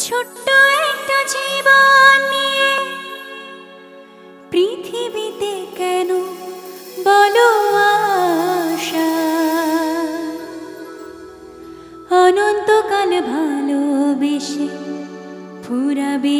ছোট্ট একটা জীবন নিয়ে পৃথিবীতে কেন বলো আশা? অনন্তকাল ভালোবেসে ফুরাবে